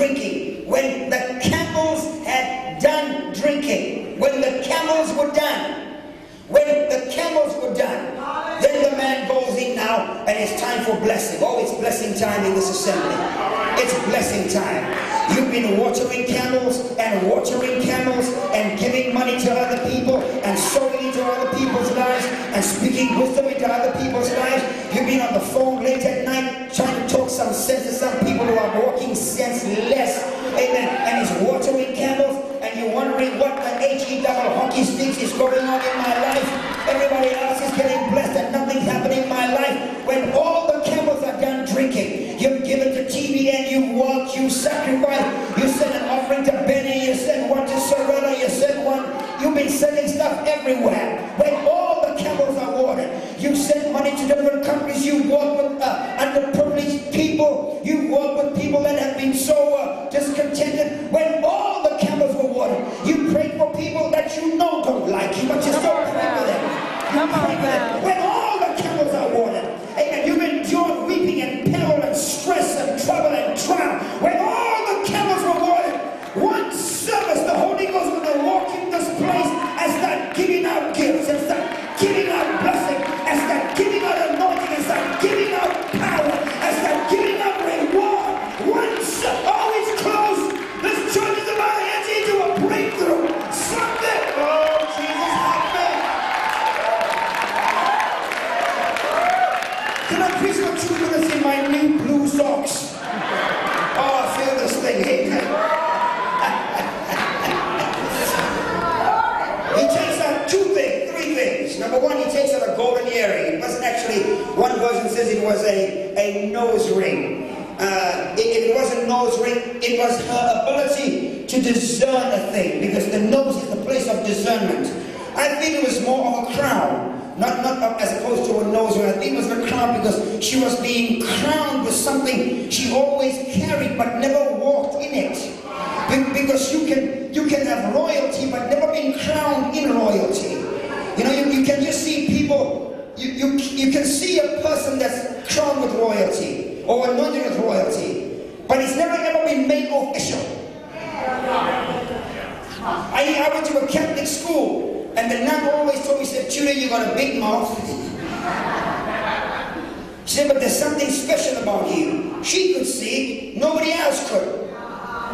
drinking. When the camels had done drinking, when the camels were done, when the camels were done, then the man goes in now and it's time for blessing. Oh, it's blessing time in this assembly. It's blessing time. You've been watering camels what the H-E double hockey sticks is going on in my life. Everybody else is getting blessed and nothing's happening in my life. When all the camels are done drinking, you've given to TBN, you walk, you sacrifice, you send an offering to Benny, you send one to Sorella, you send one, you've been sending stuff everywhere. When all the camels are watered, you send money to different countries, you walk with uh, underprivileged Come on now. When all the I for two minutes in my new blue socks? Oh, I feel this thing. Amen. he takes out two things, three things. Number one, he takes out a golden earring. It wasn't actually, one version says it was a, a nose ring. Uh, it, it wasn't nose ring, it was her ability to discern a thing, because the nose is the place of discernment. I think it was more of a crown. Not, not as opposed to a nose. I think it was a crown because she was being crowned with something she always carried but never walked in it. Be- Because you can you can have royalty but never been crowned in royalty. You know, you, you can just see people, you, you, you can see a person that's crowned with royalty or anointed with royalty, but it's never ever been made official. I, I went to a Catholic school, and the nun always told me, she said, Tudor, you got a big mouth. She said, but there's something special about you. She could see, nobody else could.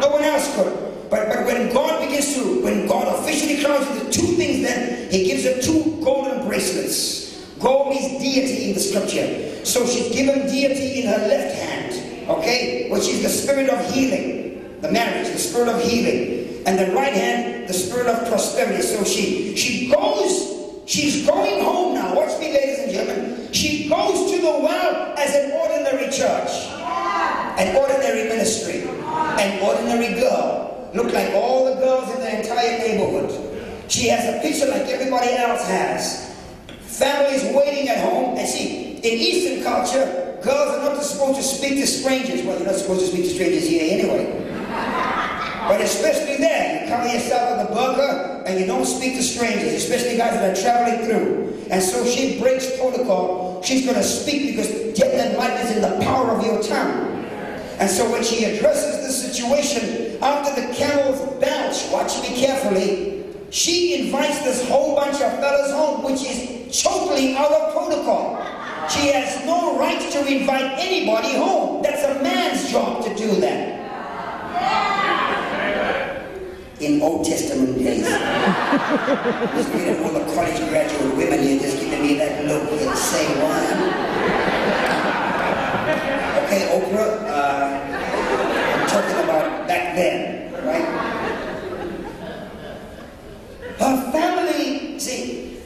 No one else could. But, but when God begins to, when God officially crowns her, the two things then, He gives her two golden bracelets. Gold is deity in the scripture. So she's given deity in her left hand, okay, which is the spirit of healing, the marriage, the spirit of healing. And the right hand, the spirit of prosperity. So she she goes, she's going home now. Watch me, ladies and gentlemen. She goes to the well as an ordinary church an ordinary ministry, an ordinary girl, look like all the girls in the entire neighborhood. She has a picture like everybody else has. Families waiting at home, and see, in Eastern culture, girls are not supposed to speak to strangers. Well, you're not supposed to speak to strangers here anyway. But especially then, you cover yourself with a burqa and you don't speak to strangers, especially guys that are traveling through. And so she breaks protocol. She's going to speak because death and life is in the power of your tongue. And so when she addresses the situation after the camels belch, watch me carefully, she invites this whole bunch of fellas home, which is totally out of protocol. She has no right to invite anybody home. That's a man's job to do that. In Old Testament days. just at all the college graduate women here just giving me that look and say one. Okay, Oprah, uh, I'm talking about back then, right? Her family, see,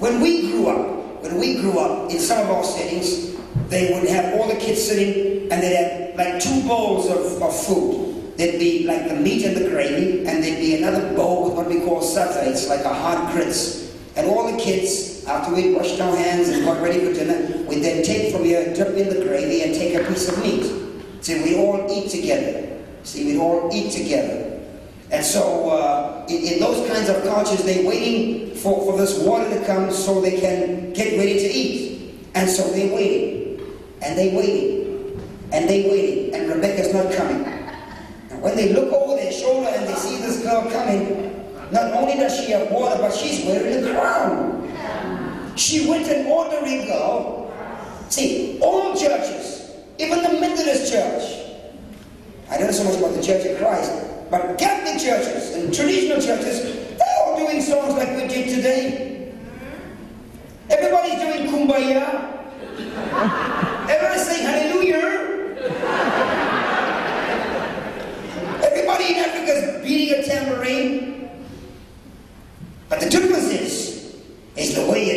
when we grew up, when we grew up in some of our settings, they would have all the kids sitting and they'd have like two bowls of, of food. There'd be like the meat and the gravy, and there'd be another bowl with what we call sadza. It's like a hard grits. And all the kids, after we'd washed our hands and got ready for dinner, we'd then take from here, dip in the gravy, and take a piece of meat. See, we all eat together. See, we'd all eat together. And so, uh, in, in those kinds of cultures, they're waiting for, for this water to come so they can get ready to eat. And so they're waiting. And they waiting. And they waiting. And Rebecca's not coming. When they look over their shoulder and they see this girl coming, not only does she have water, but she's wearing a crown. She went an ordinary girl. See, all churches, even the Methodist Church, I don't know so much about the Church of Christ, but Catholic churches and traditional churches, they're all doing songs like we did today. Everybody's doing kumbaya. Everybody's saying hallelujah. Everybody in Africa is beating a tambourine. But the difference is,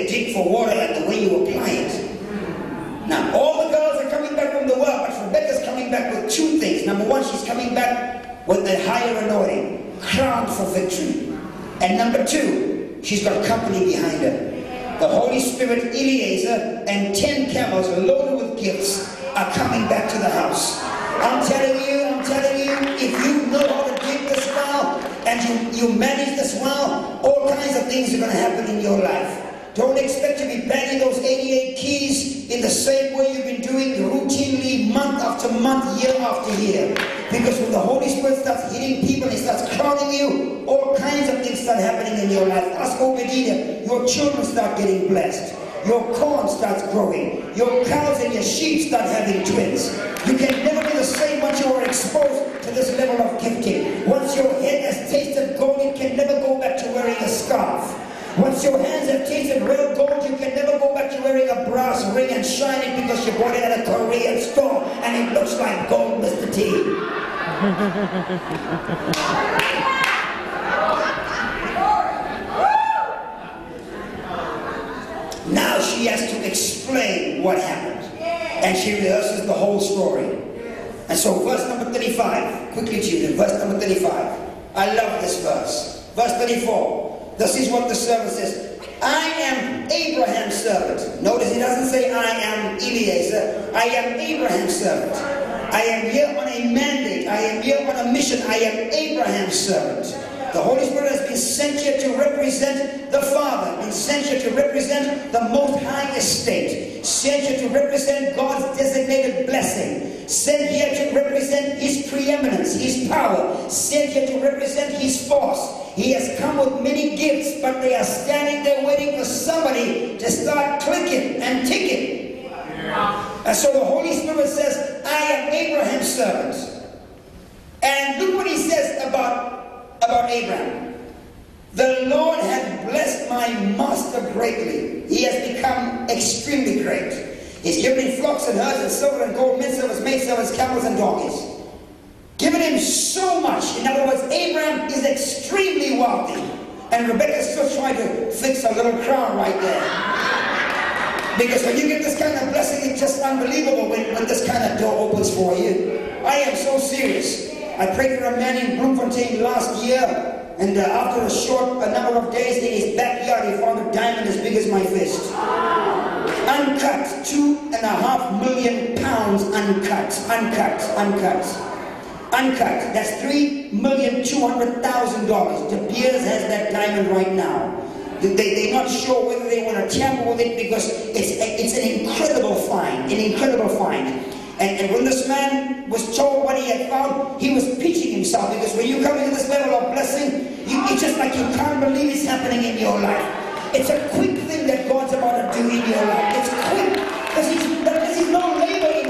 dig for water and the way you apply it. Now, all the girls are coming back from the well, but Rebecca's coming back with two things. Number one, she's coming back with the higher anointing, crowned for victory. And number two, she's got company behind her. The Holy Spirit, Eliezer, and ten camels loaded with gifts are coming back to the house. I'm telling you, I'm telling you, if you know how to dig this well and you, you manage this well, all kinds of things are going to happen in your life. Don't expect to be banging those 88 keys in the same way you've been doing routinely month after month, year after year. Because when the Holy Spirit starts hitting people and starts crowning you, all kinds of things start happening in your life. Ask Obadiah, your children start getting blessed. Your corn starts growing. Your cows and your sheep start having twins. You can never be the same once you are exposed to this level of gifting. Once your head has tasted gold, it can never go back to wearing a scarf. Once your hands have tasted real gold, you can never go back to wearing a brass ring and shining because you bought it at a Korean store and it looks like gold, Mr. T. now she has to explain what happened. And she rehearses the whole story. And so verse number 35, quickly children, verse number 35. I love this verse. Verse 34. This is what the servant says. I am Abraham's servant. Notice he doesn't say I am Eliezer. I am Abraham's servant. I am here on a mandate. I am here on a mission. I am Abraham's servant. The Holy Spirit has been sent here to represent the Father, been sent here to represent the Most High Estate, sent here to represent God's designated blessing, sent here to represent His preeminence, His power, sent here to represent His force. He has come with many gifts, but they are standing there waiting for somebody to start clicking and ticking. And so the Holy Spirit says, I am Abraham's servant. And look what he says about, about Abraham. The Lord has blessed my master greatly. He has become extremely great. He's given him flocks and herds and silver and gold, men servants, maid servants, camels and donkeys. Given him so much. In other words, Abraham is extremely wealthy. And Rebecca's still trying to fix a little crown right there. Because when you get this kind of blessing, it's just unbelievable when, when this kind of door opens for you. I am so serious. I prayed for a man in Bloemfontein last year, and uh, after a short a number of days in his backyard, he found a diamond as big as my fist. Uncut, two and a half million pounds uncut, uncut, uncut. Uncut. That's three million two hundred thousand dollars. De Beers has that diamond right now. They, they're not sure whether they want to tamper with it because it's, it's an incredible find, an incredible find. And, and when this man was told what he had found, he was pitching himself because when you come into this level of blessing, you, it's just like you can't believe it's happening in your life. It's a quick thing that God's about to do in your life. It's quick because he's, he's no labor